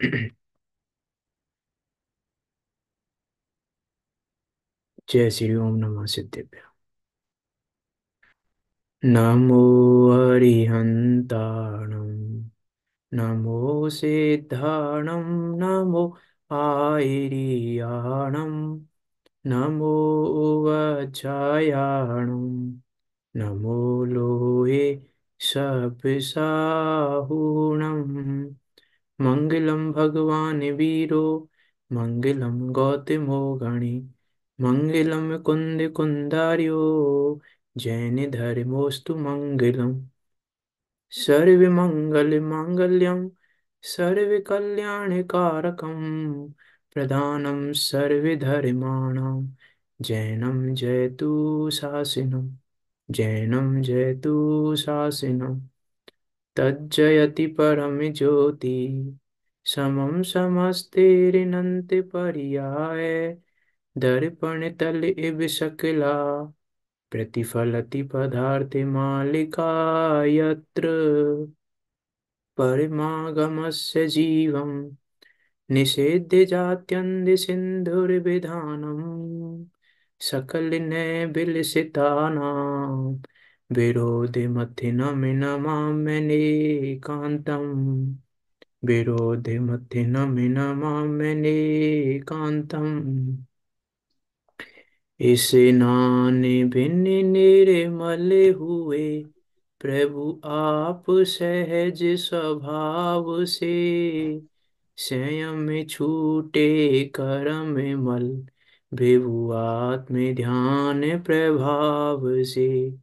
जय श्री ओम नमः सिद्धेभ्य नमो अरिहन्ताणं नमो सिद्धाणं नमो आयर्याणं नमो वज्रायाणं नमो लोहे सपिसाहुणम्। मङ्गलं भगवान् वीरो मङ्गलं गौतमो गणि मङ्गलं कुन्दकुन्दार्यो जैनधर्मोऽस्तु मङ्गलम् सर्वमङ्गलमाङ्गल्यं सर्वकल्याणकारकं प्रधानं सर्वधर्माणां जैनं जयतु शासिनं जैनं जयतु शासिनं तज्जयति परमज्योति समं समस्तेरिनन्तिपर्याय दर्पणतल इव सकला, प्रतिफलति पदार्थे मालिका यत्र परमागमस्य जीवं, निषेध्य जात्यन्तिसिन्धुर्विधानम् सकलिनैर्विलसितानां विरोधिमथिनमिनमाम्यनेकान्तम् विरोधिमथिनमिनमाम्यनेकान्तम् स्नान भिन्न निर्मल हुए, प्रभु आप सहज स्वभाव से। संयम छूटे करम मल, विभु आत्म ध्यान प्रभाव से।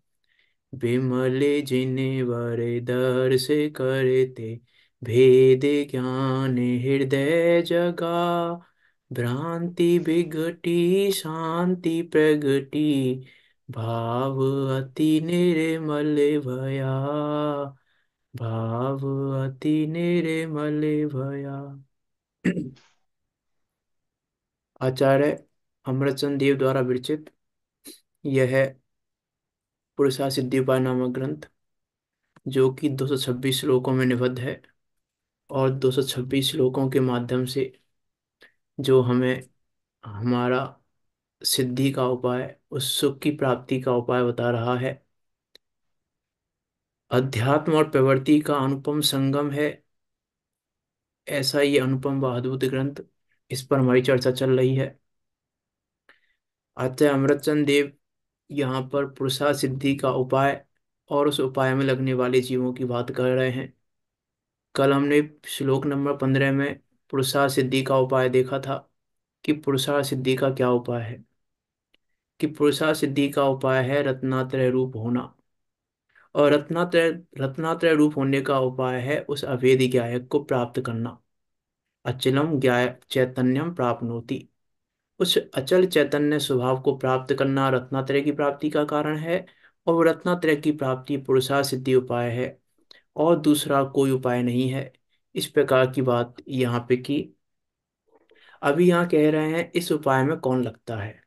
विमल जिन वर दर्श करते, भेद ज्ञान हृदय जगा। भ्रांति विघटी शांति प्रगटी, भाव अति निर्मल भया। भाव अति निर्मल भया। आचार्य अमृतचंद देव द्वारा विरचित यह पुरुषा सिद्धि उपाय नामक ग्रंथ, जो कि 226 श्लोकों में निबद्ध है और 226 श्लोकों के माध्यम से जो हमें हमारा सिद्धि का उपाय, उस सुख की प्राप्ति का उपाय बता रहा है। अध्यात्म और प्रवृत्ति का अनुपम संगम है। ऐसा ये अनुपम व अद्भुत ग्रंथ इस पर हमारी चर्चा चल रही है। आचार्य अमृतचंद देव यहाँ पर पुरुषा सिद्धि का उपाय और उस उपाय में लगने वाले जीवों की बात कर रहे हैं। कल हमने श्लोक नंबर पंद्रह में पुरुषा सिद्धि का उपाय देखा था कि पुरुषा सिद्धि का क्या उपाय है। कि पुरुषा सिद्धि का उपाय है रत्नात्रय रूप होना और रत्नात्रय रत्नात्रय रूप होने का उपाय है उस अभेद ज्ञायक को प्राप्त करना। अचलम ज्ञाय चैतन्यम प्राप्नोति। उस अचल चैतन्य स्वभाव को प्राप्त करना रत्नात्रय की प्राप्ति का कारण है और रत्नात्रय की प्राप्ति पुरुषा सिद्धि उपाय है और दूसरा कोई उपाय नहीं है। इस प्रकार की बात यहाँ पे की। अभी यहाँ कह रहे हैं, इस उपाय में कौन लगता है?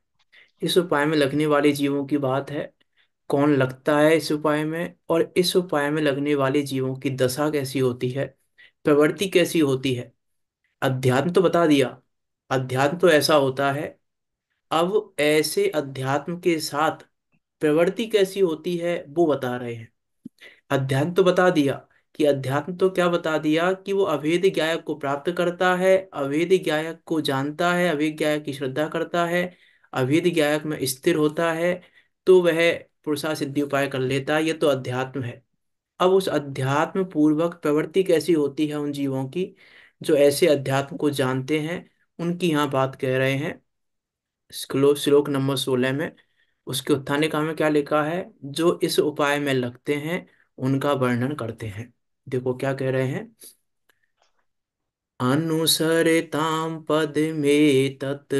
इस उपाय में लगने वाले जीवों की बात है। कौन लगता है इस उपाय में? और इस उपाय में लगने वाले जीवों की दशा कैसी होती है? प्रवृत्ति कैसी होती है? अध्यात्म तो बता दिया। अध्यात्म तो ऐसा होता है। अब ऐसे अध्यात्म के साथ प्रवृत्ति कैसी होती है, वो बता रहे हैं। अध्यात्म तो बता दिया कि अध्यात्म तो क्या बता दिया कि वो अभेद ज्ञायक को प्राप्त करता है अभेद ज्ञायक को जानता है अभेद ज्ञायक की श्रद्धा करता है अभेद ज्ञायक में स्थिर होता है तो वह पुरुषा सिद्धि उपाय कर लेता है, ये तो अध्यात्म है। अब उस अध्यात्म पूर्वक प्रवृत्ति कैसी होती है उन जीवों की, जो ऐसे अध्यात्म को जानते हैं उनकी यहाँ बात कह रहे हैं। श्लोक नंबर सोलह में, उसके उत्थान का में क्या लिखा है? जो इस उपाय में लगते हैं, उनका वर्णन करते हैं। देखो क्या कह रहे हैं। अनुसरताम पद में तत्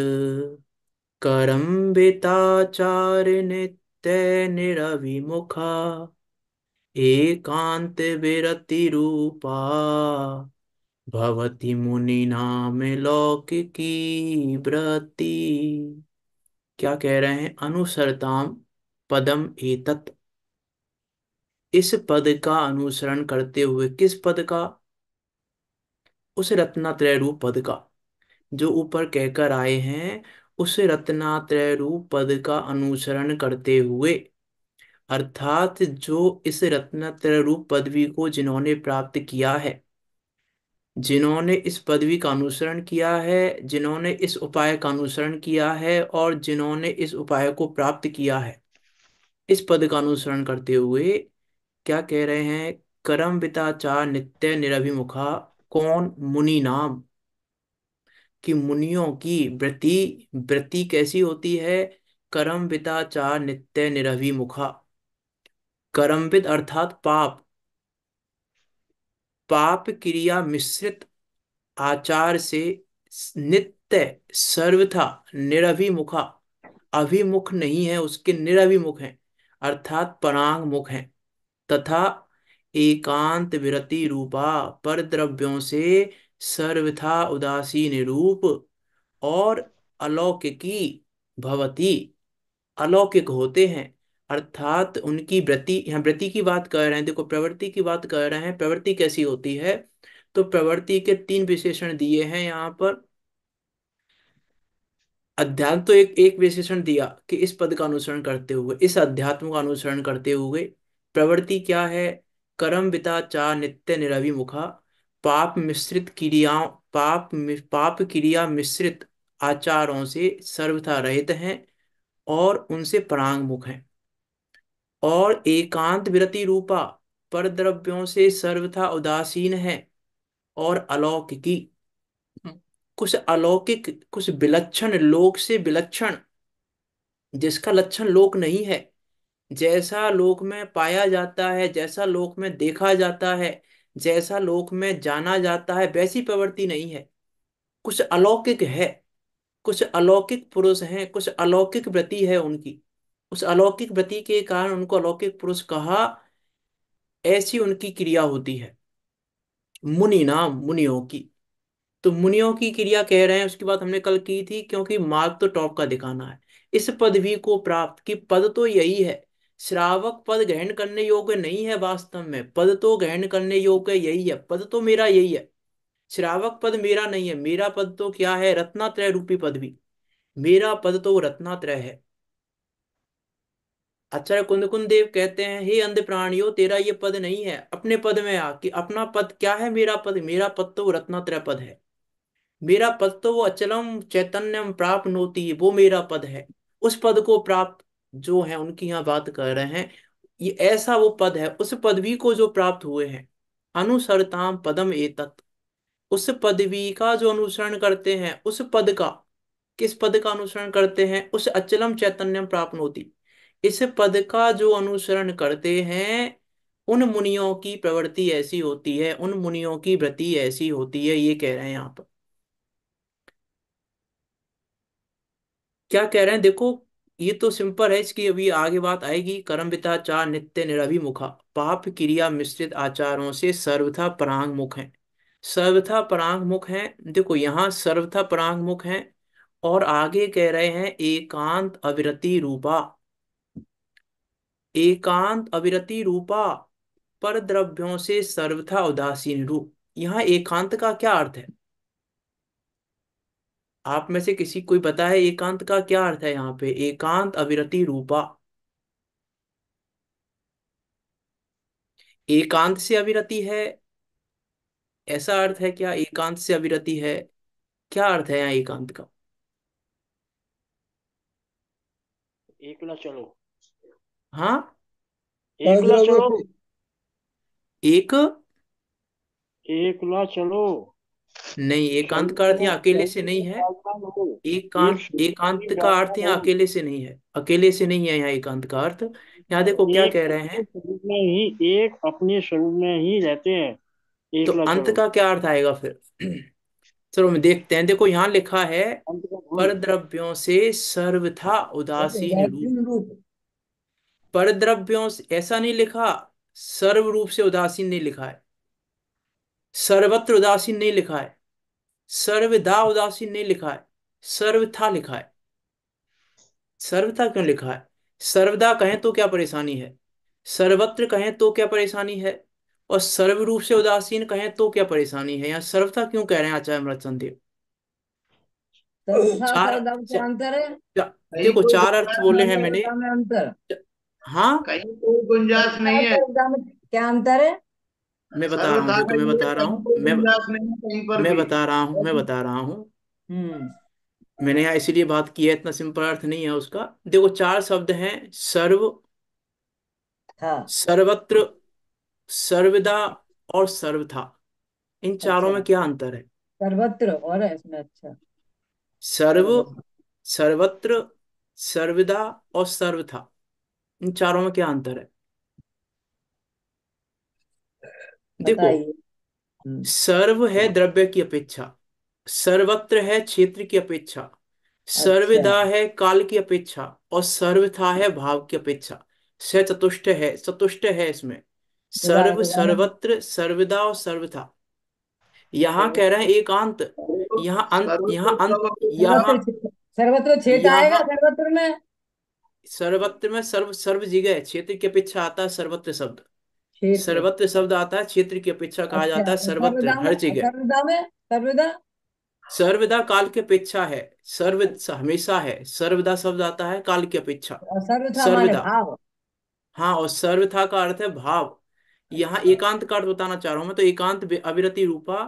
करम्बिताचार नित्य निरविमुखा, एकांत विरति रूपा भवति मुनि नाम लौकिकी व्रति क्या कह रहे हैं? अनुसरताम पदम एतत्। इस पद का अनुसरण करते हुए किस पद का? उस रत्नात्रय रूप पद का। जो ऊपर कहकर आए हैं, उस रत्नात्रय रूप पद का अनुसरण करते हुए, अर्थात जो इस रत्नात्रय रूप पदवी को जिन्होंने प्राप्त किया है जिन्होंने इस पदवी का अनुसरण किया है, जिन्होंने इस उपाय का अनुसरण किया है और जिन्होंने इस उपाय को प्राप्त किया है। इस पद का अनुसरण करते हुए क्या कह रहे हैं? करम विताचार नित्य निरभिमुखा, कौन मुनि नाम? कि मुनियों की वृत्ति वृत्ति कैसी होती है? करम विताचार नित्य निरभिमुखा। करमविद अर्थात पाप। पाप क्रिया मिश्रित आचार से नित्य सर्वथा निरभिमुखा। अभिमुख नहीं है उसके, निरभिमुख हैं, अर्थात परांग मुख हैं। तथा एकांत विरति रूपा पर द्रव्यों से सर्वथा उदासीन रूप और अलौकिकी भवती। अलौकिक होते हैं अर्थात उनकी वृत्ति यहाँ वृत्ति की बात कर रहे हैं, देखो प्रवृत्ति की बात कर रहे हैं, प्रवृत्ति कैसी होती है? तो प्रवृत्ति के तीन विशेषण दिए हैं यहाँ पर। अध्यात्म तो एक एक विशेषण दिया कि इस पद का अनुसरण करते हुए, इस अध्यात्म का अनुसरण करते हुए, प्रवृत्ति क्या है? कर्म विताचार नित्य निरभिमुखा पाप मिश्रित क्रियाओं पाप पाप क्रिया मिश्रित आचारों से सर्वथा रहित हैं और उनसे परांग मुख हैं। और एकांत विरति रूपा पर द्रव्यों से सर्वथा उदासीन है और अलौकिकी। कुछ अलौकिक कुछ विलक्षण लोक से विलक्षण जिसका लक्षण लोक नहीं है जैसा लोक में पाया जाता है जैसा लोक में देखा जाता है जैसा लोक में जाना जाता है वैसी प्रवृत्ति नहीं है। कुछ अलौकिक है कुछ अलौकिक पुरुष हैं कुछ अलौकिक व्रति है उनकी। उस अलौकिक व्रति के कारण उनको अलौकिक पुरुष कहा, ऐसी उनकी क्रिया होती है। मुनि नाम मुनियों की। तो मुनियों की क्रिया कह रहे हैं, उसकी बात हमने कल की थी, क्योंकि मार्ग तो टॉप का दिखाना है। इस पदवी को प्राप्त की पद तो यही है। श्रावक पद ग्रहण करने योग्य नहीं है वास्तव में। पद तो ग्रहण करने योग्य यही है। पद तो मेरा यही है। श्रावक पद मेरा नहीं है। मेरा पद तो क्या है? रत्नात्रय रूपी पदवी। मेरा पद तो रत्नात्रय है। आचार्य कुंद देव कहते हैं, हे अंध प्राणियों, तेरा ये पद नहीं है। अपने पद में आ कि अपना पद क्या है मेरा पद? मेरा पद तो रत्नात्रय पद है। मेरा पद तो वो अचलम चैतन्यम प्राप्त नोती, वो मेरा पद है। उस पद को प्राप्त जो है, उनकी यहाँ बात कर रहे हैं, ये ऐसा वो पद है, उस पदवी को जो प्राप्त हुए हैं। अनुसरताम पदम एतत्। उस पदवी का जो अनुसरण करते हैं, उस पद का, किस पद का अनुसरण करते हैं? उस अचलम चैतन्यम प्राप्त होती इस पद का जो अनुसरण करते हैं, उन मुनियों की प्रवृत्ति ऐसी होती है, उन मुनियों की वृत्ति ऐसी होती है, ये कह रहे हैं यहाँ पर। क्या कह रहे हैं? देखो, ये तो सिंपल है, इसकी अभी आगे बात आएगी। कर्म चार नित्य निरभिमुखा। पाप क्रिया मिश्रित आचारों से सर्वथा परांग मुख है। सर्वथा परांग मुख है। देखो, यहाँ सर्वथा परांग मुख है और आगे कह रहे हैं, एकांत अविरति रूपा। एकांत अविरति रूपा पर द्रव्यों से सर्वथा उदासीन रूप। यहाँ एकांत का क्या अर्थ है? आप में से किसी कोई पता है एकांत का क्या अर्थ है यहाँ पे? एकांत अविरति रूपा। एकांत से अविरति है। ऐसा अर्थ है क्या? एकांत से अविरति है। क्या अर्थ है यहाँ एकांत का? एकला चलो। हाँ? एकला चलो। एक? एकला चलो। नहीं एकांत का अर्थ यहाँ अकेले से नहीं है। एकांत एकांत का अर्थ यहाँ अकेले से नहीं है। अकेले से नहीं है यहाँ एकांत का अर्थ। यहाँ देखो क्या कह रहे हैं। में ही एक अपने स्वरूप में ही रहते हैं। तो अंत चलो। का क्या अर्थ आएगा फिर? चलो हम देखते हैं। देखो यहाँ लिखा है पर द्रव्यों से सर्वथा उदासीन रूप। द्रव्यों से ऐसा नहीं लिखा सर्व रूप से उदासीन नहीं लिखा है। सर्वत्र उदासीन नहीं लिखा है। सर्वदा उदासीन नहीं लिखा है। सर्वथा लिखा है। सर्वथा क्यों लिखा है? सर्वदा कहें तो क्या परेशानी है? सर्वत्र कहें तो क्या परेशानी है? और सर्व रूप से उदासीन कहें तो क्या परेशानी है? यहाँ सर्वथा क्यों कह रहे हैं आचार्य अमृतचंद देव चार देखो चार अर्थ बोले हैं मैंने। हाँ? कहीं कोई गुंजाइश नहीं है। क्या अंतर है? मैं बता रहा हूँ मैं बता रहा हूँ मैं मैं बता रहा हूँ मैं बता रहा हूँ। मैंने यहाँ इसीलिए बात की है इतना सिंपल अर्थ नहीं है उसका। देखो चार शब्द हैं सर्व हाँ। सर्वत्र सर्वदा और सर्वथा। इन चारों अच्छा में क्या अंतर है? सर्वत्र और है इसमें अच्छा। सर्व सर्वत्र सर्वत्र सर्वदा और सर्वथा। इन चारों में क्या अंतर है? देखो बताइए। हम्म। सर्व है द्रव्य की अपेक्षा सर्वत्र है क्षेत्र की अपेक्षा अच्छा। सर्वदा है काल की अपेक्षा और सर्वथा है भाव की अपेक्षा। स चतुष्ट है चतुष्ट है इसमें। सर्व सर्वत्र सर्वदा और सर्वथा। यहाँ कह रहे हैं सर्वत्र एकांत यहाँ अंत यहाँ अंत यहाँ सर्वत्र छेद आएगा सर्वत्र में। सर्वत्र में सर्व सर्व जगह क्षेत्र की अपेक्षा आता है सर्वत्र शब्द। सर्वत्र शब्द आता है क्षेत्र की अपेक्षा कहा अच्छा जाता है सर्वत्र हर जगह। सर्वदा में सर्वदा? सर्वदा काल की अपेक्षा है सर्व हमेशा है सर्वदा शब्द आता है काल की अपेक्षा। सर्वदा। हाँ और सर्वथा का अर्थ है भाव। यहाँ एकांत का अर्थ बताना चाह रहा हूँ मैं तो एकांत अविरति रूपा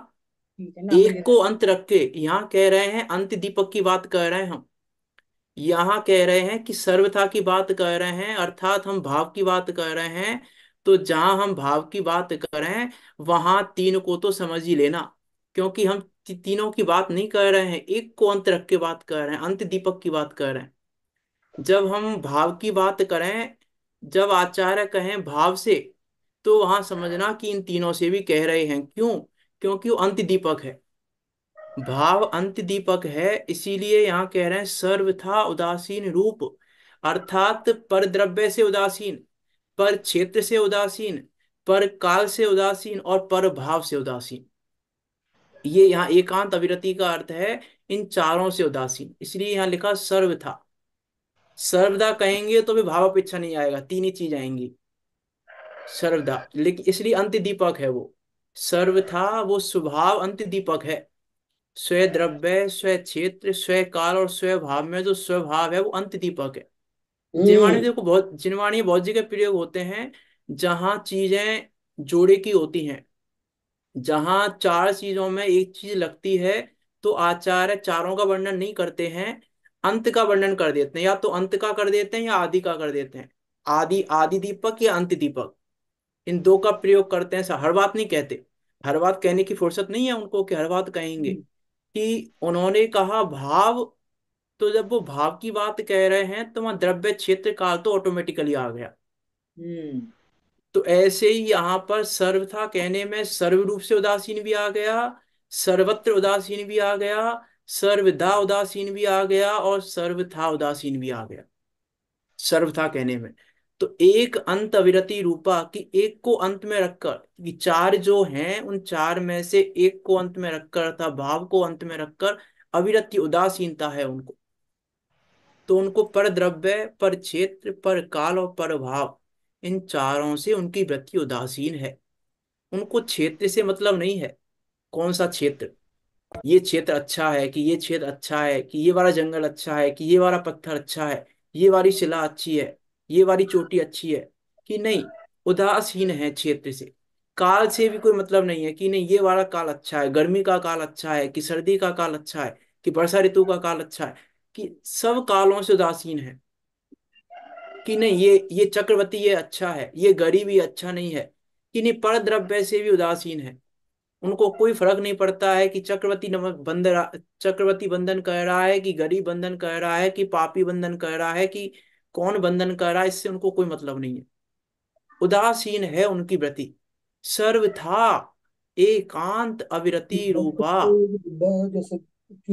एक को अंत रख के यहाँ कह रहे हैं अंत दीपक की बात कर रहे हैं हम। यहाँ कह रहे हैं कि सर्वथा की बात कर रहे हैं, अर्थात हम भाव की बात कर रहे हैं तो जहाँ हम भाव की बात कर रहे हैं, वहाँ तीन को तो समझ ही लेना, क्योंकि हम तीनों की बात नहीं कर रहे हैं, एक को अंत रख के बात कर रहे हैं, अंत दीपक की बात कर रहे हैं। जब हम भाव की बात करें, जब आचार्य कहें भाव से तो वहाँ समझना कि इन तीनों से भी कह रहे हैं, क्यों? क्योंकि वो अंत दीपक है। भाव अंत दीपक है, इसीलिए यहाँ कह रहे हैं, सर्वथा उदासीन रूप। अर्थात पर द्रव्य से उदासीन, पर क्षेत्र से उदासीन, पर काल से उदासीन और पर भाव से उदासीन। ये यहाँ एकांत अविरति का अर्थ है, इन चारों से उदासीन। इसलिए यहाँ लिखा सर्वथा। सर्वदा कहेंगे तो भी भाव अपेक्षा नहीं आएगा, तीन ही चीज़ आएँगी। सर्वदा, लेकिन इसलिए अंत दीपक है वो। सर्वथा वो स्वभाव अंत दीपक है। स्व द्रव्य स्व क्षेत्र स्व काल और स्व भाव में जो स्वभाव है वो अंत दीपक है। जिनवाणी देखो बहुत जिनवाणी बहुत जगह प्रयोग होते हैं जहाँ चीज़ें जोड़े की होती हैं। जहाँ चार चीज़ों में एक चीज़ लगती है तो आचार्य चारों का वर्णन नहीं करते हैं अंत का वर्णन कर देते हैं। या तो अंत का कर देते हैं या आदि का कर देते हैं। आदि आदि दीपक या अंत दीपक इन दो का प्रयोग करते हैं हर बात नहीं कहते। हर बात कहने की फुर्सत नहीं है उनको कि हर बात कहेंगे। कि उन्होंने कहा भाव तो जब वो भाव की बात कह रहे हैं तो वहाँ द्रव्य क्षेत्र काल तो ऑटोमेटिकली आ गया। हम्म। तो ऐसे ही यहाँ पर सर्व था कहने में सर्व रूप से उदासीन भी आ गया सर्वत्र उदासीन भी आ गया सर्वदा उदासीन भी आ गया और सर्व था उदासीन भी आ गया। सर्व था कहने में। तो एक अंत अविरति रूपा कि एक को अंत में रखकर, कि चार जो हैं, उन चार में से एक को अंत में रखकर अर्थात भाव को अंत में रखकर अविरति उदासीनता है उनको। तो उनको पर द्रव्य, पर क्षेत्र, पर काल और पर भाव, इन चारों से उनकी वृत्ति उदासीन है। उनको क्षेत्र से मतलब नहीं है, कौन सा क्षेत्र? ये क्षेत्र अच्छा है कि ये क्षेत्र अच्छा है, कि ये वाला जंगल अच्छा है, कि ये वाला पत्थर अच्छा है, ये वाली शिला अच्छी है ये वाली चोटी अच्छी है कि नहीं? उदासीन है क्षेत्र से। काल से भी कोई मतलब नहीं है कि नहीं, ये वाला काल अच्छा है, गर्मी का काल अच्छा है, कि सर्दी का काल अच्छा है, कि वर्षा ऋतु का काल अच्छा है, कि सब कालों से उदासीन है। कि नहीं, ये ये चक्रवर्ती ये अच्छा है, ये गरीब अच्छा नहीं है, कि नहीं पर द्रव्य से भी उदासीन है। उनको कोई फ़र्क नहीं पड़ता है कि चक्रवर्ती नमक बंधन चक्रवर्ती बंधन कह रहा है, कि गरीब बंधन कह रहा है, कि पापी बंधन कह रहा है, कि कौन बंधन कर रहा है, इससे उनको कोई मतलब नहीं है। उदासीन है उनकी वृत्ति सर्वथा एकांत अविरति रूपा।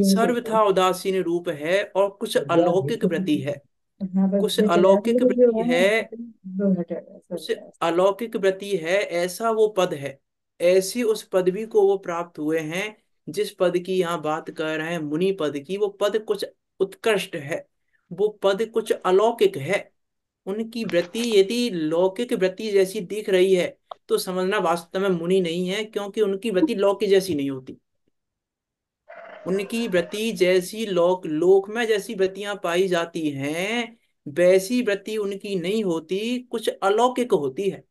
सर्वथा उदासीन रूप है और कुछ अलौकिक वृत्ति है। कुछ अलौकिक वृत्ति है, कुछ अलौकिक वृत्ति है, ऐसा वो पद है। ऐसी उस पदवी को वो प्राप्त हुए हैं, जिस पद की यहाँ बात कर रहे हैं, मुनि पद की, वो पद कुछ उत्कृष्ट है। वो पद कुछ अलौकिक है। उनकी वृत्ति यदि लौकिक वृत्ति जैसी दिख रही है तो समझना वास्तव में मुनि नहीं है, क्योंकि उनकी वृत्ति लोक की जैसी नहीं होती। उनकी वृत्ति जैसी लोक लोक में जैसी वृत्तियाँ पाई जाती हैं, वैसी वृत्ति उनकी नहीं होती, कुछ अलौकिक होती है।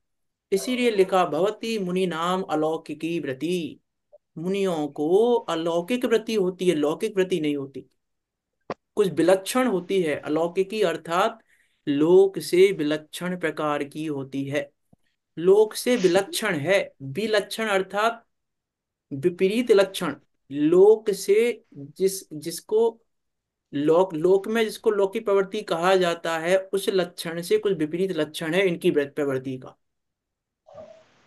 इसीलिए लिखा, भवती मुनि नाम अलौकिकी वृत्ति। मुनियों को अलौकिक वृत्ति होती है, लौकिक वृत्ति नहीं होती। कुछ विलक्षण होती है। अलौकिकी अर्थात लोक से विलक्षण प्रकार की होती है। लोक से विलक्षण है। विलक्षण अर्थात विपरीत लक्षण। लोक से जिस, जिसको लोक लोक में जिसको लौकिक प्रवृत्ति कहा जाता है, उस लक्षण से कुछ विपरीत लक्षण है इनकी प्रवृत्ति का।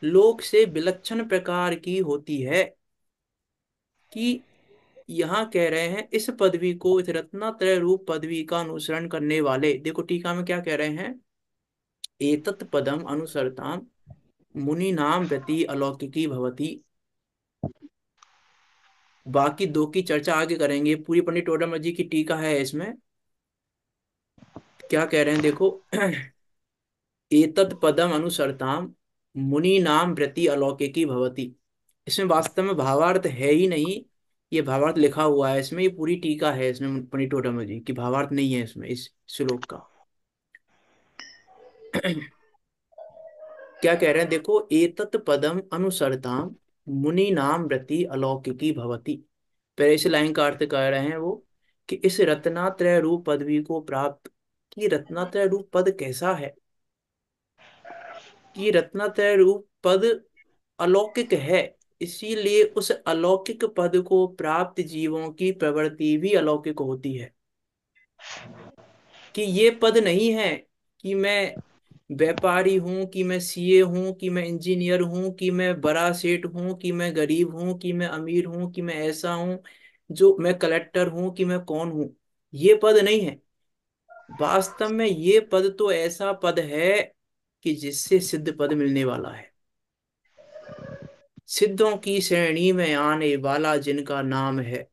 लोक से विलक्षण प्रकार की होती है कि यहाँ कह रहे हैं, इस पदवी को इस रत्नात्रय रूप पदवी का अनुसरण करने वाले, देखो टीका में क्या कह रहे हैं? एतत् पदम अनुसरताम, मुनि नाम व्यति अलौकिकी भवती। बाकी दो की चर्चा आगे करेंगे। पूरी पंडित टोडर जी की टीका है इसमें। क्या कह रहे हैं, देखो, एतत् पदम अनुसरताम, मुनि नाम व्रति अलौकिकी भवती। इसमें वास्तव में भावार्थ है ही नहीं। ये भावार्थ लिखा हुआ है, इसमें ये पूरी टीका है, इसमें पंडित टोडर जी, की भावार्थ नहीं है इसमें, इस श्लोक का। क्या कह रहे हैं? देखो, एतत् पदम अनुसरताम मुनि नाम व्रति अलौकिकी भवती। पहले इस लाइन का अर्थ कह रहे हैं वो, कि इस रत्नात्रय रूप पदवी को प्राप्त, कि रत्नात्रय रूप पद कैसा है? कि रत्नात्रय रूप पद अलौकिक है इसीलिए उस अलौकिक पद को प्राप्त जीवों की प्रवृत्ति भी अलौकिक होती है। कि ये पद नहीं है कि मैं व्यापारी हूँ, कि मैं सीए हूँ, कि मैं इंजीनियर हूँ, कि मैं बड़ा सेठ हूँ, कि मैं गरीब हूँ, कि मैं अमीर हूँ, कि मैं ऐसा हूँ, जो मैं कलेक्टर हूँ, कि मैं कौन हूँ। ये पद नहीं है। वास्तव में ये पद तो ऐसा पद है कि जिससे सिद्ध पद मिलने वाला है। सिद्धों की श्रेणी में आने वाला जिनका नाम है,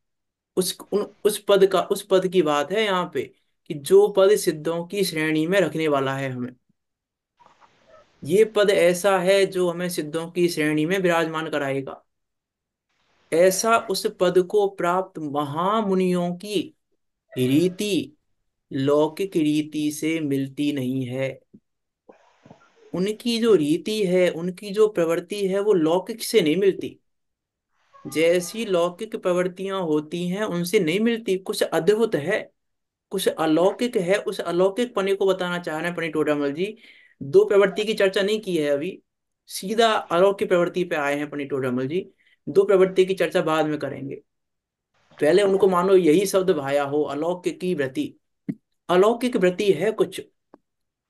उस, उन, उस पद का, उस पद की बात है यहाँ पे कि जो पद सिद्धों की श्रेणी में रखने वाला है हमें। ये पद ऐसा है जो हमें सिद्धों की श्रेणी में विराजमान कराएगा। ऐसा उस पद को प्राप्त महामुनियों की रीति, लौकिक रीति से मिलती नहीं है। उनकी जो रीति है, उनकी जो प्रवृत्ति है, वो लौकिक से नहीं मिलती। जैसी लौकिक प्रवृत्तियाँ होती हैं, उनसे नहीं मिलती। कुछ अद्भुत है, कुछ अलौकिक है। उस अलौकिक पने को बताना चाह रहे हैं पंडित टोडामल जी। दो प्रवृत्ति की चर्चा नहीं की है अभी। सीधा अलौकिक प्रवृत्ति पे आए हैं पंडित टोडामल जी। दो प्रवृत्ति की चर्चा बाद में करेंगे। पहले उनको मानो यही शब्द भाया हो, अलौकिक की वृत्ति अलौकिक वृत्ति है कुछ।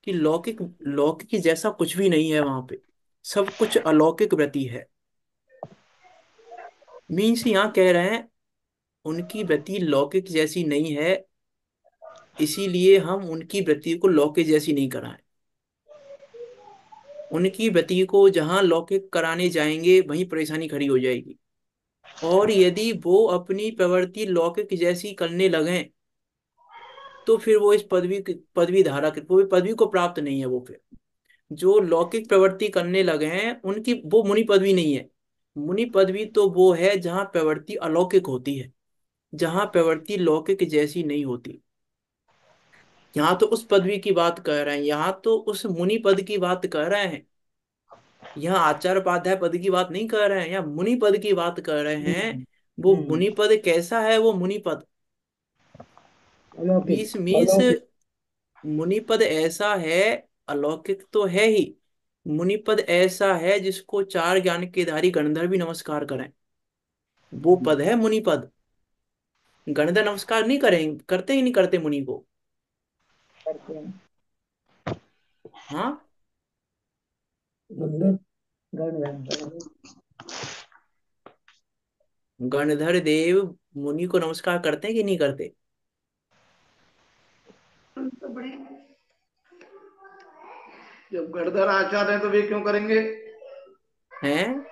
कि लौकिक लौकिक जैसा कुछ भी नहीं है वहाँ पे। सब कुछ अलौकिक वृत्ति है। मीन्स यहाँ कह रहे हैं, उनकी वृत्ति लौकिक जैसी नहीं है, इसीलिए हम उनकी वृत्ति को लौकिक जैसी नहीं कराएँ। उनकी वृत्ति को जहाँ लौकिक कराने जाएँगे, वहीं परेशानी खड़ी हो जाएगी। और यदि वो अपनी प्रवृत्ति लौकिक जैसी करने लगे तो फिर वो इस पदवी पदवी धारा वो पदवी को प्राप्त नहीं है वो फिर। जो लौकिक प्रवृत्ति करने लगे हैं उनकी वो मुनि पदवी नहीं है। मुनि पदवी तो वो है जहाँ प्रवृत्ति अलौकिक होती है जहाँ प्रवृत्ति लौकिक जैसी नहीं होती। यहाँ तो उस पदवी की बात कर रहे हैं यहाँ तो उस मुनि पद की बात कर रहे हैं। यहाँ आचार्य उपाध्याय पद की बात नहीं कर रहे हैं यहाँ मुनि पद की बात कर रहे हैं। हम्म। वो मुनि पद कैसा है वो मुनि पद मीस मीस मुनि पद ऐसा है अलौकिक तो है ही। मुनिपद ऐसा है जिसको चार ज्ञान के धारी गणधर भी नमस्कार करें। वो पद है मुनिपद। गणधर नमस्कार नहीं करें करते ही नहीं करते मुनि को। करते हैं। हाँ? गणधर। गणधर देव मुनि को नमस्कार करते हैं कि नहीं करते? तो बड़ी जब गणधर आचार्य हैं तो वे क्यों करेंगे? हैं?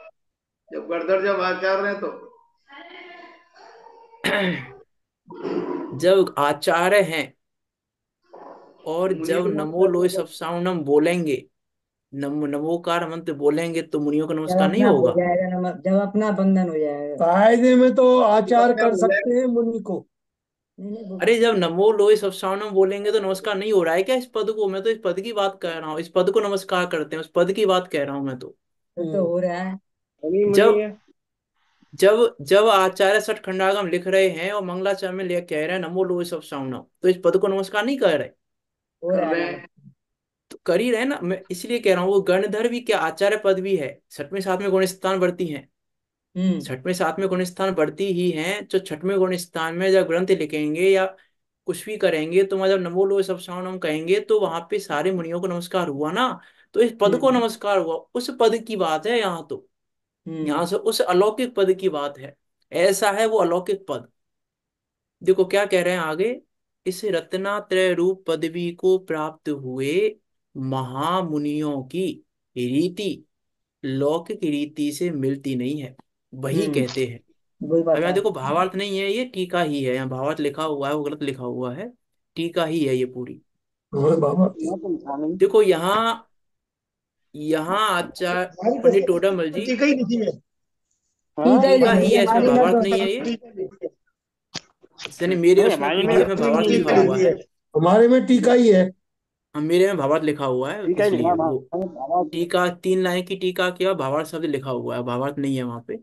जब गणधर जब आचार्य हैं तो। जब आचार्य हैं और जब नमो लोय सप्साउनम बोलेंगे नमो नमोकार मंत्र बोलेंगे तो मुनियों का नमस्कार नहीं हो होगा? जब अपना बंधन हो जाएगा। कायदे में तो आचार कर सकते हैं मुनि को। अरे जब नमो सब श्रावणम बोलेंगे तो नमस्कार नहीं हो रहा है क्या इस पद को? मैं तो इस पद की बात कर रहा हूँ। इस पद को नमस्कार करते हैं उस पद की बात कह रहा हूँ मैं तो। तो हो रहा है। जब जब जब आचार्य सठ खंडागम लिख रहे हैं और मंगलाचरण में ले कह रहे हैं नमो सब श्रावणम तो इस पद को नमस्कार नहीं कर रहे? हो है। तो कर ही रहे ना। मैं इसलिए कह रहा हूँ वो गणधर भी क्या आचार्य पद भी है? छठवें सातवें गुण स्थान बढ़ती हैं। हम्म छठवें सातवें गुण स्थान बढ़ती ही हैं जो छठवें गुण स्थान में जब ग्रंथ लिखेंगे या कुछ भी करेंगे तो मतलब नमो लोग सब श्रावणम कहेंगे तो वहाँ पे सारे मुनियों को नमस्कार हुआ ना? तो इस पद को हम्म। नमस्कार हुआ उस पद की बात है यहाँ तो। यहाँ हम्म। से उस अलौकिक पद की बात है। ऐसा है वो अलौकिक पद। देखो क्या कह रहे हैं आगे इस रत्नात्रय रूप पदवी को प्राप्त हुए महामुनियों की रीति लौकिक रीति से मिलती नहीं है। वही हम्म। कहते हैं। वही अब यहाँ बता देखो भावार्थ नहीं है ये टीका ही है। यहाँ भावार्थ लिखा हुआ है वो गलत लिखा हुआ है। टीका ही है ये पूरी। हाँ। बाबा मैं तो नहीं देखो यहाँ यहाँ आचार्य हमारी तो पंडित टोडामल जी टीका ही लिखी है। हाँ टीका ही टीका लिखी ही है है इसमें हमारी में भावार्थ तो नहीं है ये। टीका लिखी है। यानी मेरे नहीं उसमें हमारे में पीडीएफ में भावार्थ टीका लिखा हुआ लिखी है। है। हमारे में टीका ही है। हाँ मेरे में भावार्थ लिखा हुआ है ठीक है इसलिए वो टीका तीन लाइन की टीका क्या भावार्थ शब्द लिखा हुआ है। भावार्थ नहीं है वहाँ पे।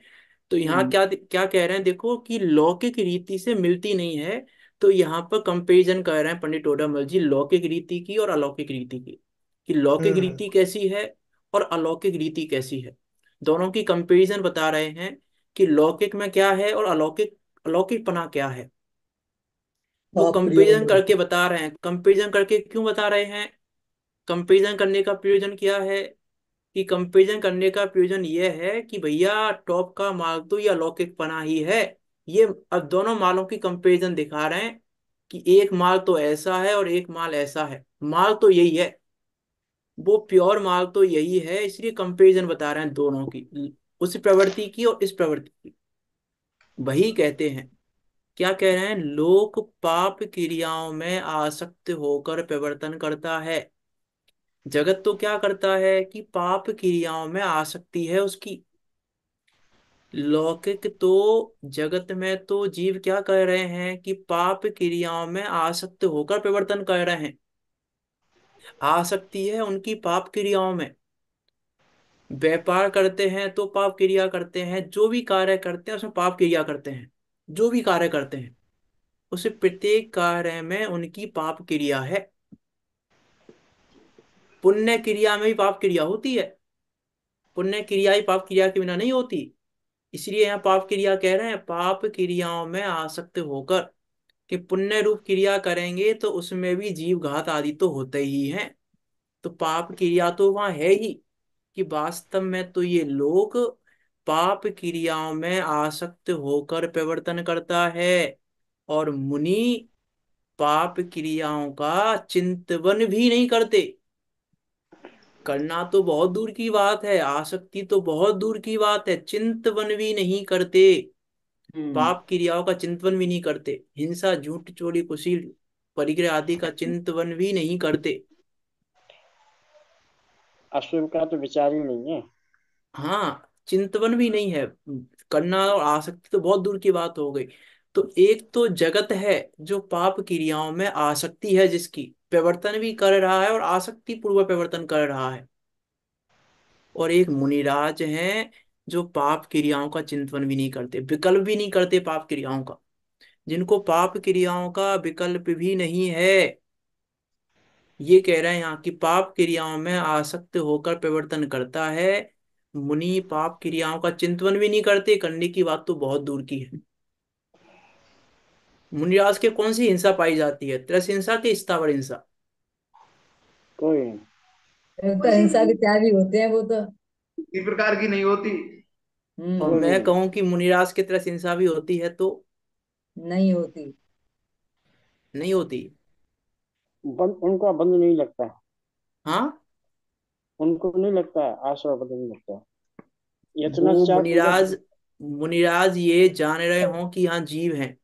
तो यहाँ क्या क्या कह रहे हैं? देखो कि लौकिक रीति से मिलती नहीं है तो यहाँ पर कंपैरिजन कर रहे हैं पंडित टोडामल जी लौकिक रीति की और अलौकिक रीति की कि लौकिक हम्म। रीति कैसी है और अलौकिक रीति कैसी है। दोनों की कंपैरिजन बता रहे हैं कि लौकिक में क्या है और अलौकिक अलौकिक पना क्या है। वो कंपैरिजन करके बता रहे हैं। कंपैरिजन करके क्यों बता रहे हैं? कंपैरिजन करने का प्रयोजन क्या है? कि कंपैरिजन करने का प्रयोजन यह है कि भैया टॉप का माल तो ये अलौकिकपना ही है। ये अब दोनों मालों की कंपैरिजन दिखा रहे हैं कि एक माल तो ऐसा है और एक माल ऐसा है। माल तो यही है। वो प्योर माल तो यही है, इसलिए कंपैरिजन बता रहे हैं दोनों की, उस प्रवृत्ति की और इस प्रवृत्ति की। वही कहते हैं, क्या कह रहे हैं? लोक पाप क्रियाओं में आसक्त होकर प्रवर्तन करता है। जगत तो क्या करता है कि पाप क्रियाओं में आसक्ति है उसकी। लौकिक तो जगत में तो जीव क्या कर रहे हैं कि पाप क्रियाओं में आसक्त होकर परिवर्तन कर रहे हैं। आसक्ति है उनकी पाप क्रियाओं में। व्यापार करते हैं तो पाप क्रिया करते हैं, जो भी कार्य करते हैं उसमें पाप क्रिया करते हैं, जो भी कार्य करते हैं, उस प्रत्येक कार्य में उनकी पाप क्रिया है। पुण्य क्रिया में भी पाप क्रिया होती है। पुण्य क्रिया ही पाप क्रिया के बिना नहीं होती। इसलिए यहाँ पाप क्रिया कह रहे हैं, पाप क्रियाओं में आसक्त होकर कि पुण्य रूप क्रिया करेंगे तो उसमें भी जीव घात आदि तो होते ही हैं। तो पाप क्रिया तो वहाँ है ही कि वास्तव में तो ये लोग पाप क्रियाओं में आसक्त होकर प्रवर्तन करता है और मुनि पाप क्रियाओं का चिंतवन भी नहीं करते। करना तो बहुत दूर की बात है आसक्ति तो बहुत दूर की बात है। चिंतवन भी नहीं करते। हम्म। पाप क्रियाओं का चिंतवन भी नहीं करते। हिंसा झूठ चोरी कुशील परिग्रह आदि का चिंतवन भी नहीं करते। अशुभ का तो विचार ही नहीं है। हाँ चिंतवन भी नहीं है। करना और आसक्ति तो बहुत दूर की बात हो गई। तो एक तो जगत है जो पाप क्रियाओं में आसक्ति है जिसकी। प्रवर्तन भी कर रहा है और आसक्ति पूर्वक प्रवर्तन कर रहा है। और एक मुनिराज हैं जो पाप क्रियाओं का चिंतन भी नहीं करते, विकल्प भी नहीं करते पाप क्रियाओं का। जिनको पाप क्रियाओं का विकल्प भी नहीं है, ये कह रहे हैं यहाँ कि पाप क्रियाओं में आसक्त होकर प्रवर्तन करता है। मुनि पाप क्रियाओं का चिंतन भी नहीं करते, करने की बात तो बहुत दूर की है। मुनिराज के कौन सी हिंसा पाई जाती है? त्रस हिंसा की स्थावर हिंसा। कोई तो हिंसा के त्यागी होते हैं वो तो। किसी प्रकार की नहीं होती। हम्म। और मैं कहूँ कि मुनिराज की त्रस हिंसा भी होती है तो? नहीं होती। नहीं होती। बंद उनका बंद नहीं लगता। है? हाँ उनको नहीं लगता है आश्रय बंद नहीं लगता। है मुनिराज मुनिराज ये जान रहे हों कि यहाँ जीव हैं।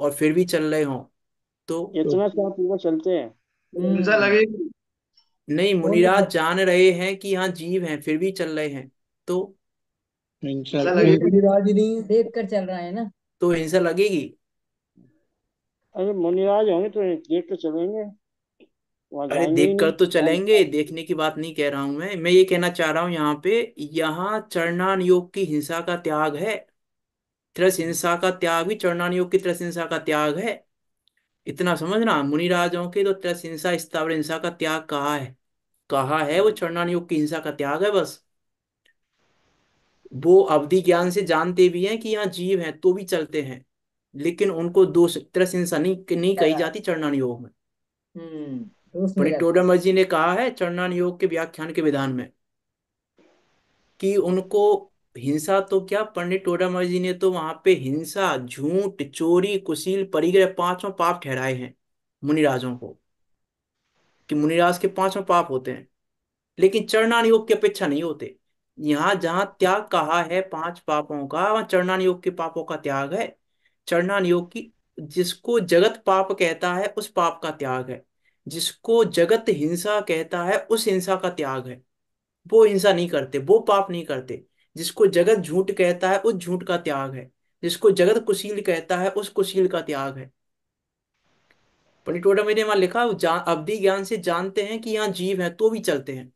और फिर भी चल रहे हों तो इतना चाह पूर्वक चलते हैं? हिंसा हम्म लगेगी नहीं मुनिराज जान रहे हैं कि यहाँ जीव हैं फिर भी चल रहे हैं तो हिंसा लगेगी। है देख कर चल रहा है ना। तो हिंसा लगेगी। अरे मुनिराज होंगे तो देख के चलेंगे। वहाँ अरे जाएँगे ही देख कर तो चलेंगे देखने की बात नहीं कह रहा हूँ मैं। मैं ये कहना चाह रहा हूँ यहाँ पे यहाँ चरणान योग की हिंसा का त्याग है त्रस हिंसा का त्याग भी चरणान योग की त्रस हिंसा का त्याग है। इतना समझना मुनिराजों के तो त्रस हिंसा स्थावर हिंसा का त्याग कहा है? कहा है वो चरणान योग की हिंसा का त्याग है बस? वो अवधि ज्ञान से जानते भी हैं कि यहाँ जीव हैं तो भी चलते हैं लेकिन उनको दोष त्रस हिंसा नहीं नहीं कही जाती चरणान योग में पंडित नहीं जी ने कहा है चरणान योग के व्याख्यान के विधान में कि उनको हिंसा तो क्या? पंडित टोडरमल जी ने तो वहाँ पे हिंसा, झूठ, चोरी, कुशील, परिग्रह पाँचों पाप ठहराए हैं मुनिराजों को, कि मुनिराज के पाँचों पाप होते हैं। लेकिन चरणान योग की अपेक्षा नहीं होते। यहाँ जहाँ त्याग कहा है पाँच पापों का, वहाँ चरणान योग के पापों का त्याग है। चरणान योग की, जिसको जगत पाप कहता है, उस पाप का त्याग है। जिसको जगत हिंसा कहता है, उस हिंसा का त्याग है। वो हिंसा नहीं करते, वो पाप नहीं करते। जिसको जगत झूठ कहता है, उस झूठ का त्याग है। जिसको जगत कुशील कहता है, उस कुशील का त्याग है। पंडित मेरे वहाँ लिखा अवधि ज्ञान से जानते हैं कि यहाँ जीव है तो भी चलते हैं।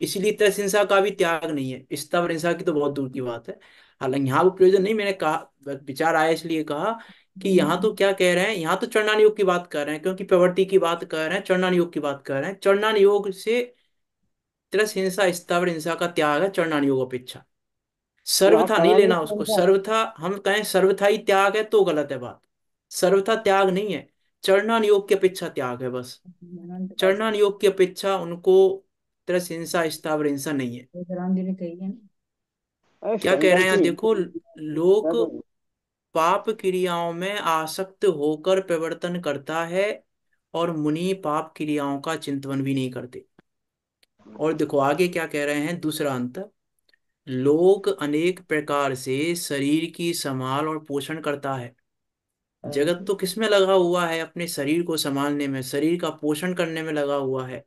इसलिए तस हिंसा का भी त्याग नहीं है। स्थावर हिंसा की तो बहुत दूर की बात है। हालाँकि यहाँ वो प्रयोजन नहीं, मैंने कहा विचार आया इसलिए कहा कि यहाँ तो क्या कह रहे हैं, यहाँ तो चरणान योग की बात कर रहे हैं, क्योंकि प्रवृत्ति की बात कर रहे हैं चरणान योग की बात कर रहे हैं। चरणान योग से त्रस हिंसा स्थावर हिंसा का त्याग है चरणान योग अपेक्षा सर्वथा नहीं लेना उसको सर्वथा हम कहें सर्वथा ही त्याग है तो गलत है बात सर्वथा त्याग नहीं है चरणान योग की अपेक्षा त्याग है बस चरणान योग की अपेक्षा उनको त्रस हिंसा स्थावर हिंसा नहीं है क्या कह रहे हैं देखो लोग पाप क्रियाओं में आसक्त होकर प्रवर्तन करता है और मुनि पाप क्रियाओं का चिंतन भी नहीं करते। और देखो, आगे क्या कह रहे हैं? दूसरा अंतर लोग अनेक प्रकार से शरीर की संभाल और पोषण करता है। जगत तो किसमें लगा हुआ है? अपने शरीर को संभालने में, शरीर का पोषण करने में लगा हुआ है।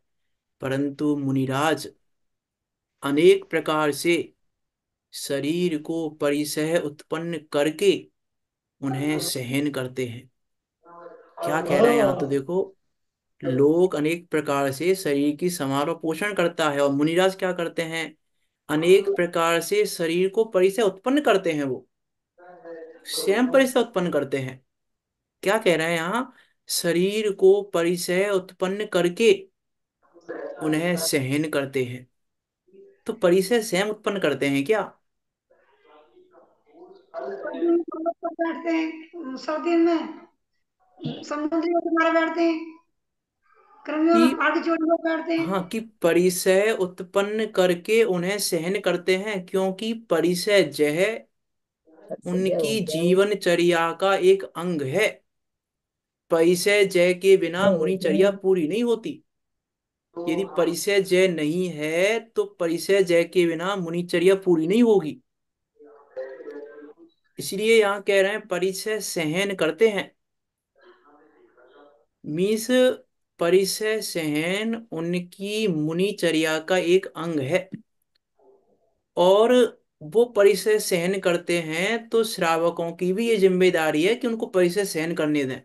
परंतु मुनिराज, अनेक प्रकार से शरीर को परिसह उत्पन्न करके उन्हें सहन करते हैं। क्या कह रहे हैं यहाँ तो देखो लोग अनेक प्रकार से शरीर की संभाल और पोषण करता है और मुनिराज क्या करते हैं? अनेक प्रकार से शरीर को परिसय उत्पन्न करते हैं वो। स्वयं परिसय उत्पन्न करते हैं। क्या कह रहे हैं यहाँ शरीर को परिसय उत्पन्न करके उन्हें सहन करते हैं। तो परिसय स्वयं उत्पन्न करते हैं क्या? बैठते हैं। में समुद्री के किनारे बैठते हैं। में हैं। हाँ कि परिसय उत्पन्न करके उन्हें सहन करते हैं क्योंकि परिसय जह उनकी जीवनचर्या का एक अंग है। परिसय जय के बिना मुनिचर्या पूरी नहीं होती। यदि परिसय जय नहीं है तो परिसय जय के बिना मुनिचर्या पूरी नहीं होगी। इसलिए यहाँ कह रहे हैं परिसय सहन करते हैं। मीन्स परिसय सहन उनकी मुनिचर्या का एक अंग है। और वो परिसय सहन करते हैं तो श्रावकों की भी ये ज़िम्मेदारी है कि उनको परिसय सहन करने दें।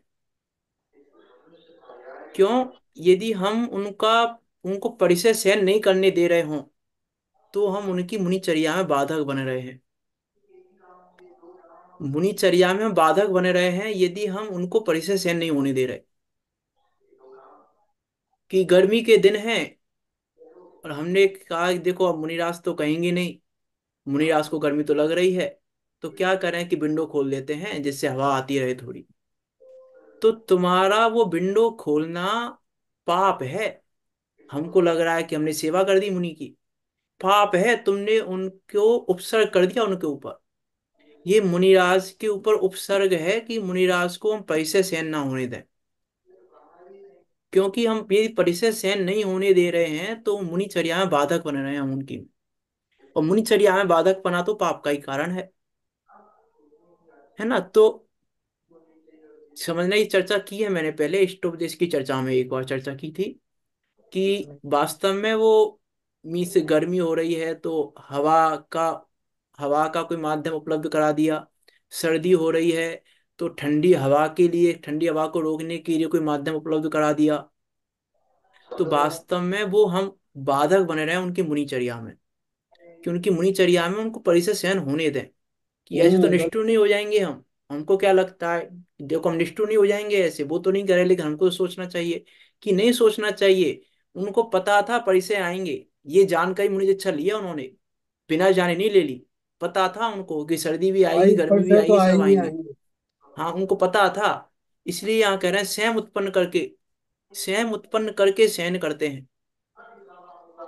क्यों? यदि हम उनका, उनको परिसय सहन नहीं करने दे रहे हों तो हम उनकी मुनिचर्या में बाधक बन रहे हैं। मुनिचर्या में हम बाधक बने रहे हैं यदि हम उनको परिसय सहन नहीं होने दे रहे। कि गर्मी के दिन हैं और हमने कहा देखो, अब मुनिराज तो कहेंगे नहीं। मुनिराज को गर्मी तो लग रही है तो क्या करें कि विंडो खोल देते हैं, जिससे हवा आती रहे थोड़ी। तो तुम्हारा वो विंडो खोलना पाप है। हमको लग रहा है कि हमने सेवा कर दी मुनि की। पाप है, तुमने उनको उपसर्ग कर दिया उनके ऊपर। ये मुनिराज के ऊपर उपसर्ग है कि मुनिराज को हम पैसे सहन ना होने दें। क्योंकि हम ये परिसर सहन नहीं होने दे रहे हैं तो मुनिचर्या में बाधक बन रहे हैं हम उनकी। और मुनिचर्या में बाधक बना तो पाप का ही कारण है। है ना? तो समझने की चर्चा की है मैंने पहले इष्टोपदेश की चर्चा में एक बार चर्चा की थी कि वास्तव में वो मीन्स गर्मी हो रही है तो हवा का हवा का कोई माध्यम उपलब्ध करा दिया, सर्दी हो रही है तो ठंडी हवा के लिए ठंडी हवा को रोकने के लिए कोई माध्यम उपलब्ध करा दिया। तो वास्तव में वो हम बाधक बने रहे उनकी मुनिचर्या में कि उनकी मुनिचर्या में उनको परिसर सहन होने दें कि ऐसे तो निष्ठुर नहीं हो जाएँगे हम हमको क्या लगता है? देखो हम निष्ठुर नहीं हो जाएँगे ऐसे वो तो नहीं करे लेकिन हमको तो सोचना चाहिए कि नहीं सोचना चाहिए उनको पता था परिचय आएँगे ये जानकारी मुनि अच्छा लिया उन्होंने बिना जाने नहीं ले ली पता था उनको कि सर्दी भी आएगी गर्मी भी तो आएगी सब आएँगे आएँगे। आएँगे। हाँ उनको पता था। इसलिए यहाँ कह रहे हैं स्वयं उत्पन्न करके स्वयं उत्पन्न करके सहन करते हैं।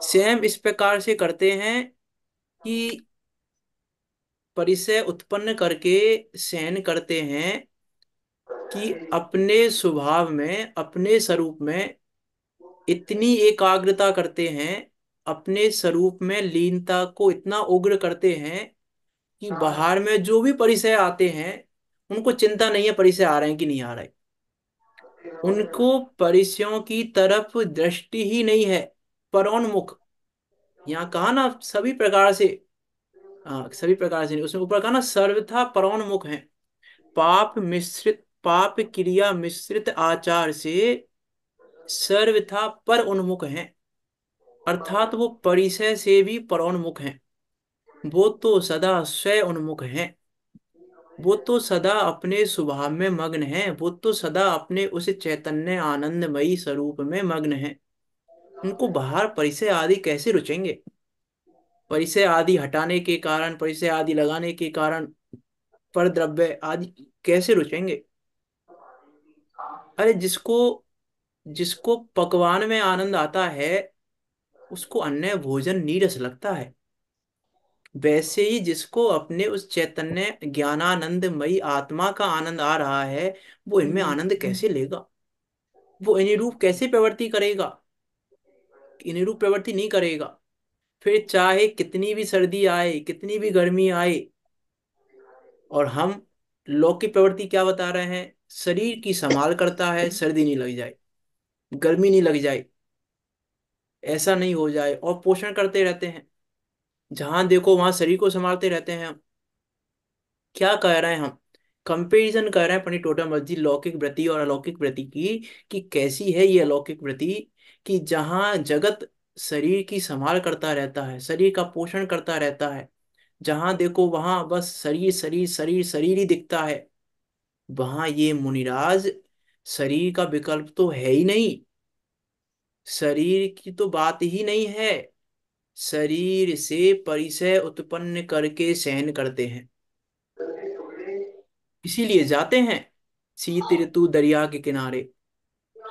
स्वयं इस प्रकार से करते हैं कि परिचय उत्पन्न करके सहन करते हैं कि अपने स्वभाव में, अपने स्वरूप में इतनी एकाग्रता करते हैं, अपने स्वरूप में लीनता को इतना उग्र करते हैं कि बाहर में जो भी परिसय आते हैं उनको चिंता नहीं है परिचय आ रहे हैं कि नहीं आ रहे। उनको परिचयों की तरफ़ दृष्टि ही नहीं है परोन्मुख यहाँ कहा ना सभी प्रकार से आ, सभी प्रकार से नहीं उसमें ऊपर कहा ना सर्वथा परोन्मुख है। पाप मिश्रित पाप क्रिया मिश्रित आचार से सर्वथा पर उन्मुख हैं। अर्थात वो परिसय से भी परोन्मुख हैं। वो तो सदा स्वय उन्मुख हैं। वो तो सदा अपने स्वभाव में मग्न है, वो तो सदा अपने उस चैतन्य आनंदमयी स्वरूप में मग्न है। उनको बाहर परिचय आदि कैसे रुचेंगे? परिचय आदि हटाने के कारण, परिचय आदि लगाने के कारण पर द्रव्य आदि कैसे रुचेंगे? अरे जिसको जिसको पकवान में आनंद आता है, उसको अन्य भोजन नीरस लगता है। वैसे ही जिसको अपने उस चैतन्य ज्ञानानंदमयी आत्मा का आनंद आ रहा है वो इनमें आनंद कैसे लेगा? वो इनिरूप कैसे प्रवृत्ति करेगा? इनिरूप प्रवृत्ति नहीं करेगा। फिर चाहे कितनी भी सर्दी आए कितनी भी गर्मी आए और हम लौकिक प्रवृत्ति क्या बता रहे हैं? शरीर की संभाल करता है सर्दी नहीं लग जाए गर्मी नहीं लग जाए ऐसा नहीं हो जाए और पोषण करते रहते हैं। जहाँ देखो वहाँ शरीर को संभालते रहते हैं हम। क्या कह रहे हैं हम? कंपेरिजन कर रहे हैं अपनी टोटल मर्ज़ी लौकिक वृत्ति और अलौकिक वृत्ति की, कि कैसी है ये अलौकिक वृत्ति? कि जहाँ जगत शरीर की संभाल करता रहता है, शरीर का पोषण करता रहता है, जहाँ देखो वहाँ बस शरीर शरीर शरीर शरीर ही दिखता है, वहाँ ये मुनिराज शरीर का विकल्प तो है ही नहीं। शरीर की तो बात ही नहीं है। शरीर से परिचय उत्पन्न करके सहन करते हैं। इसीलिए जाते हैं शीत ऋतु दरिया के किनारे।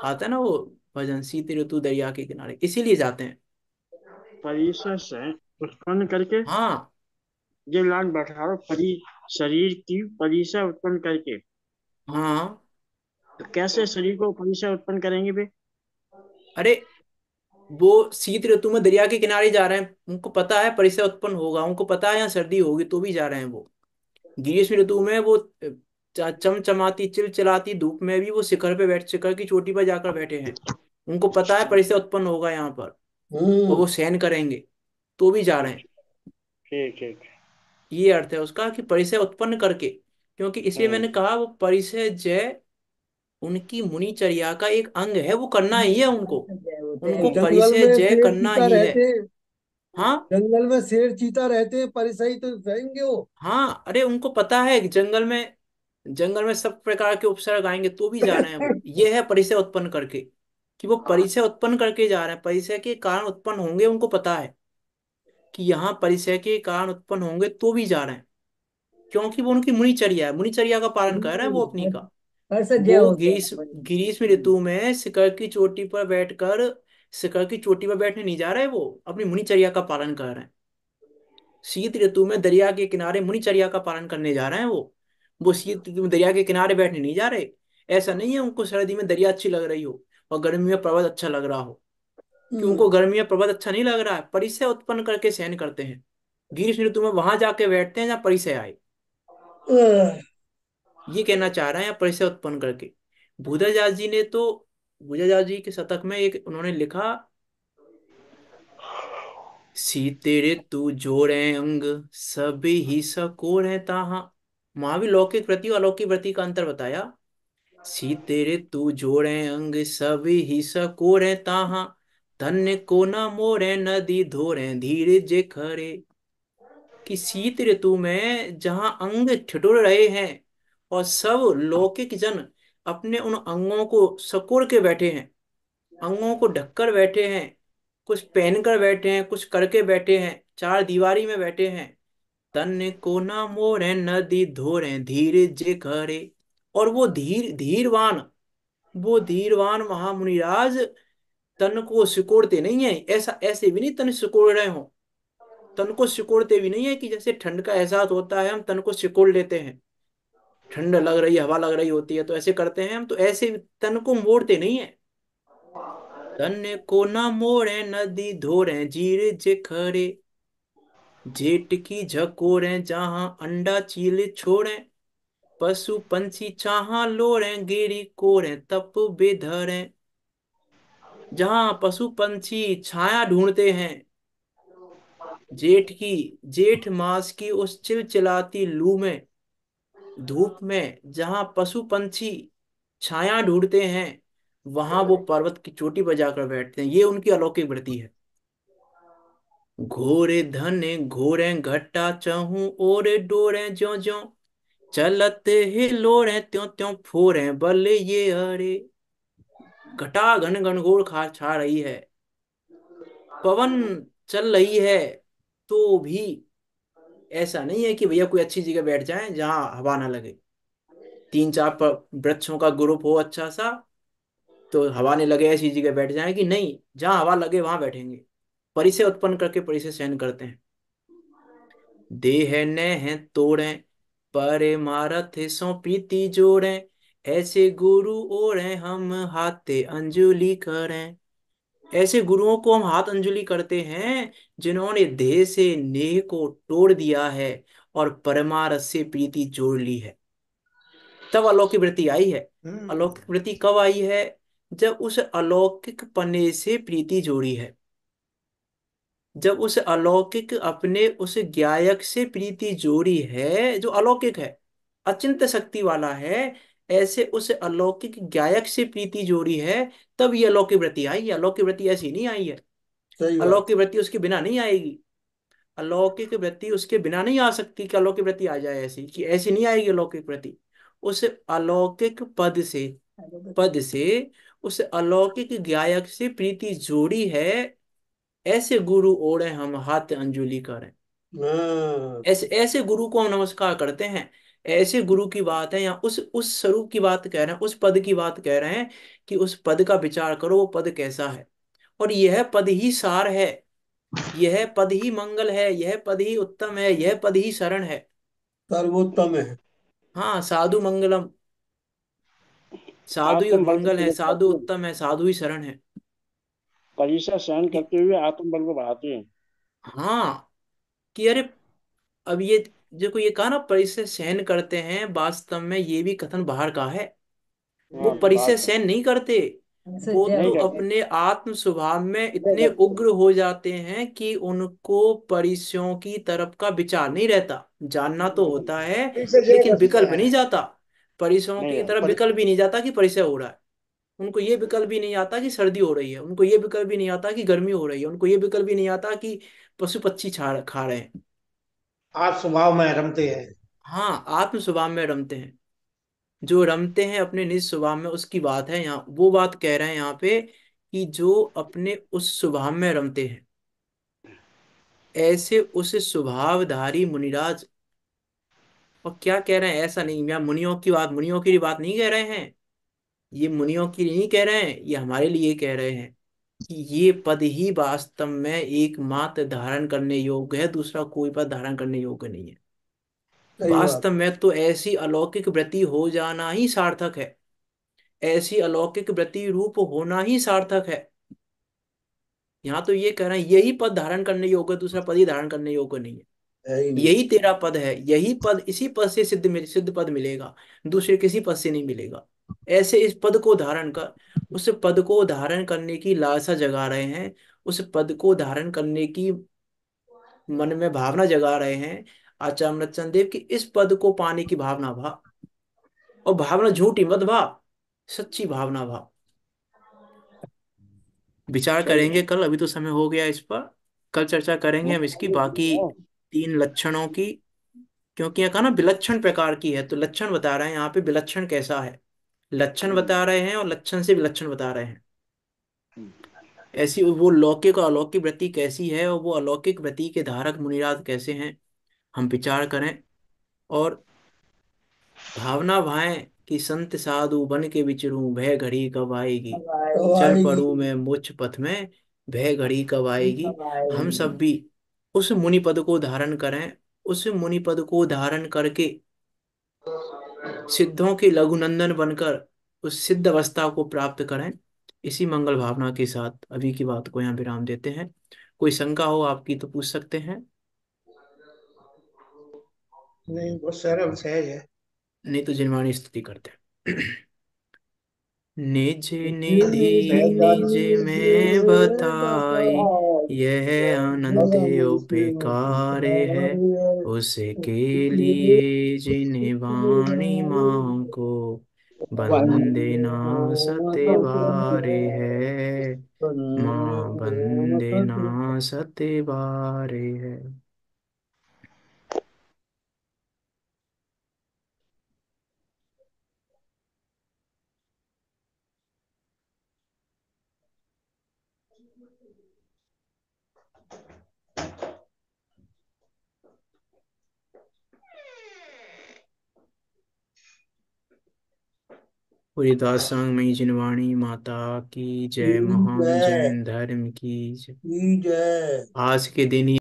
आता है ना वो भजन शीत ऋतु दरिया के किनारे इसीलिए जाते हैं। परिसर से उत्पन्न करके? हाँ। ये लाइन बैठा रहा परि शरीर की परिसर उत्पन्न करके। हाँ। तो कैसे शरीर को परिसर उत्पन्न करेंगे बे अरे वो शीत ऋतु में दरिया के किनारे जा रहे हैं। उनको पता है परिसर उत्पन्न होगा उनको पता है यहाँ सर्दी होगी तो भी जा रहे हैं वो। ग्रीष्म ऋतु में वो चमचमाती चिलचिलाती धूप में भी वो शिखर पे बैठ शिखर की चोटी पर जाकर बैठे हैं। उनको पता है परिसर उत्पन्न होगा यहाँ पर। और वो सहन करेंगे तो भी जा रहे हैं। ठीक ठीक। ये अर्थ है उसका कि परिसय उत्पन्न करके क्योंकि इसलिए मैंने कहा वो परिसय जय उनकी मुनिचर्या का एक अंग है वो करना ही है उनको। उनको परिचय जय करना ही है। हाँ। जंगल में शेर चीता रहते हैं परिसही तो रहेंगे वो। हाँ अरे उनको पता है कि जंगल में जंगल में सब प्रकार के उपसर्ग आएँगे तो भी जा रहे हैं ये है परिचय उत्पन्न करके कि वो परिचय उत्पन्न करके जा रहे हैं। परिचय के कारण उत्पन्न होंगे उनको पता है कि यहाँ परिचय के कारण उत्पन्न होंगे तो भी जा रहे हैं। क्योंकि वो उनकी मुनिचर्या है मुनिचर्या का पालन कर रहे हैं वो अपनी का। वो ग्रीष्म ग्रीष्म ऋतु में शिखर की चोटी पर बैठकर शिखर की चोटी पर बैठने नहीं जा रहे वो? अपनी मुनिचर्या का पालन कर रहे हैं। शीत ऋतु में दरिया के किनारे मुनिचर्या का पालन करने जा रहे हैं वो? वो शीत ऋतु में दरिया के किनारे बैठने नहीं जा रहे? ऐसा नहीं है उनको सर्दी में दरिया अच्छी लग रही हो और गर्मी में पर्वत अच्छा लग रहा हो? कि उनको गर्मी में पर्वत अच्छा नहीं लग रहा है? परिसय उत्पन्न करके सहन करते हैं। ग्रीष्म ऋतु में वहाँ जाके बैठते हैं जहाँ परिसय आए। ये कहना चाह रहे हैं परिसय उत्पन्न करके। भूदाजास जी ने तो भूदाजास जी के शतक में एक उन्होंने लिखा, सी तेरे तू जोड़े अंग, सभी ही सकोर है ताहा। वहाँ लौकिक वृत्ति और अलौकिक वृत्ति का अंतर बताया, सी तेरे तू जोड़े अंग, सभी ही सकोर है ताहा। धन्य को न मोरे, नदी धोरे, धीरे जे खरे। कि शीत ऋतु में जहाँ अंग ठिठुर रहे हैं और सब लौकिक जन अपने उन अंगों को सकोड़ के बैठे हैं। अंगों को ढककर बैठे हैं, कुछ पहनकर बैठे हैं, कुछ करके बैठे हैं, चार दीवारी में बैठे हैं। तन को ना मोरे, नदी धोरे, धीरे जे घरे और वो धीर, धीरवान, वो धीरवान महामुनिराज तन को सिकोड़ते नहीं है। ऐसा, ऐसे भी नहीं तन सिकोड़ रहे हो। तन को सिकोड़ते भी नहीं है कि जैसे ठंड का एहसास होता है, हम तन को सिकोड़ लेते हैं। ठंड लग रही हवा लग रही होती है तो ऐसे करते हैं हम तो ऐसे तन को मोड़ते नहीं है। तन को ना मोड़े, नदी धोरे, जीरे जे खरे जेठ की झकोरे, जहाँ अंडा चील छोड़े, पशु पंछी चाहा लोरे गेड़ी कोरे, तप बेधरे। जहाँ पशु पंछी छाया ढूंढते हैं जेठ की, जेठ मास की उस चिलचिलाती लू में धूप में जहाँ पशु पंछी छाया ढूंढते हैं, वहाँ वो पर्वत की चोटी पर जाकर बैठते हैं। ये उनकी अलौकिक वृत्ति है। घोरे धने, घोरे घट्टा चहू, ओरे डोरे ज्यो ज्यो। चलत हे लोरे त्यों त्यों फोरे बल्ले ये हरे घटा घन घन घोर खा छा रही है। पवन चल रही है तो भी ऐसा नहीं है कि भैया कोई अच्छी जगह बैठ जाए जहाँ हवा ना लगे। तीन चार वृक्षों का ग्रुप हो अच्छा सा तो हवा नहीं लगे ऐसी जगह बैठ जाए कि नहीं, जहाँ हवा लगे वहाँ बैठेंगे। परिचय उत्पन्न करके परिचय सहन करते हैं। देह न है तोड़े, परे मारथ सो प्रीति जोड़े, ऐसे गुरु ओढ़े हम, हाथे अंजुली करें। ऐसे गुरुओं को हम हाथ अंजलि करते हैं जिन्होंने देह से नेह को तोड़ दिया है और परमारस से प्रीति जोड़ ली है। तब अलौकिक वृत्ति आई है। अलौकिक वृत्ति कब आई है? जब उस अलौकिक पने से प्रीति जोड़ी है। जब उस अलौकिक अपने उस ज्ञायक से प्रीति जोड़ी है जो अलौकिक है अचिंत शक्ति वाला है ऐसे उस अलौकिक गायक से प्रीति जोड़ी है तब ये अलौकिक वृत्ति आई। है अलौकिक वृत्ति ऐसी नहीं आई है। अलौकिक वृत्ति उसके बिना नहीं आएगी। अलौकिक वृत्ति उसके बिना नहीं आ सकती कि अलौकिक वृत्ति आ जाए ऐसी कि ऐसी नहीं आएगी अलौकिक वृत्ति। उस अलौकिक पद से पद से उस अलौकिक गायक से प्रीति जोड़ी है ऐसे गुरु ओढ़े हम हाथ अंजुलि करें। ऐसे ऐसे गुरु को हम नमस्कार करते हैं। ऐसे गुरु की बात है या उस उस स्वरूप की बात कह रहे हैं उस पद की बात कह रहे हैं कि उस पद का विचार करो वो पद कैसा है। और यह पद ही सार है यह पद ही मंगल है यह पद ही उत्तम है यह पद ही शरण है। सर्वोत्तम है। हाँ साधु मंगलम। साधु ही मंगल है साधु उत्तम है साधु ही शरण है। परीक्षा सहन करते हुए आत्मबल को बढ़ाते हैं। हाँ कि अरे अब ये देखो ये कहा ना परिचय सहन करते हैं वास्तव में ये भी कथन बाहर का है। वो परिचय सहन नहीं करते वो तो अपने आत्म स्वभाव में इतने उग्र हो जाते हैं कि उनको परिचयों की तरफ़ का विचार नहीं रहता। जानना तो होता है लेकिन विकल्प नहीं जाता। परिचयों की तरफ़ विकल्प भी नहीं जाता कि परिचय हो रहा है। उनको ये विकल्प भी नहीं आता कि सर्दी हो रही है। उनको ये विकल्प भी नहीं आता कि गर्मी हो रही है। उनको ये विकल्प भी नहीं आता कि पशु पक्षी खा रहे हैं। आत्म स्वभाव में रमते हैं। हाँ आत्म स्वभाव में रमते हैं। जो रमते हैं अपने निज स्वभाव में, उसकी बात है यहाँ, वो बात कह रहे हैं यहाँ पे कि जो अपने उस स्वभाव में रमते हैं। ऐसे उस स्वभावधारी मुनिराज और क्या कह रहे हैं? ऐसा नहीं मैं मुनियों की बात, मुनियों की बात नहीं कह रहे हैं। ये मुनियों की नहीं कह रहे हैं, ये हमारे लिए कह रहे हैं। ये पद ही वास्तव में एक मात्र धारण करने योग्य है दूसरा कोई पद धारण करने योग्य नहीं है। वास्तव में तो ऐसी अलौकिक वृत्ति हो जाना ही सार्थक है। ऐसी अलौकिक वृत्ति रूप होना ही सार्थक है। यहाँ तो ये कह रहे हैं यही पद धारण करने योग्य दूसरा पद ही धारण करने योग्य नहीं है। यही तेरा पद है यही पद इसी पद से सिद्ध सिद्ध पद मिलेगा दूसरे किसी पद से नहीं मिलेगा। ऐसे इस पद को धारण कर उस पद को धारण करने की लालसा जगा रहे हैं उस पद को धारण करने की मन में भावना जगा रहे हैं आचार्य अमृतचंद देव कि इस पद को पाने की भावना भा। और भावना झूठी मत भा सच्ची भावना भा। विचार करेंगे कल अभी तो समय हो गया इस पर। कल चर्चा करेंगे हम इसकी बाकी तीन लक्षणों की क्योंकि यहाँ कहा ना विलक्षण प्रकार की है तो लक्षण बता रहे हैं यहाँ पे विलक्षण कैसा है। लक्षण बता रहे हैं और लक्षण से विलक्षण बता रहे हैं। ऐसी वो लौकिक और अलौकिक वृत्ति कैसी है और वो अलौकिक वृत्ति के धारक मुनिराज कैसे हैं हम विचार करें। और भावना भाएँ कि संत साधु बन के विचरूं भय घड़ी कब आएगी? चल पड़ू मैं मोक्ष पथ में भय घड़ी कब आएगी? हम सब भी उस मुनि पद को धारण करें उस मुनि पद को धारण करके सिद्धों के लघुनंदन बनकर उस सिद्ध अवस्था को प्राप्त करें। इसी मंगल भावना के साथ अभी की बात को यहाँ विराम देते हैं। कोई शंका हो आपकी तो पूछ सकते हैं। नहीं बहुत सरल सहज है। नहीं तो जिनवाणी स्तुति करते हैं। निज निधि निज में बताई। यह अनंत उपकार है उसके लिए जिन्हें वाणी माँ को बंदे बंदना सत्यवारे है। माँ बंदे बंदना सत्यवारे है। हरिदास संग मई जिनवाणी माता की जय महान जैन धर्म की जय। जय। आज के दिन ही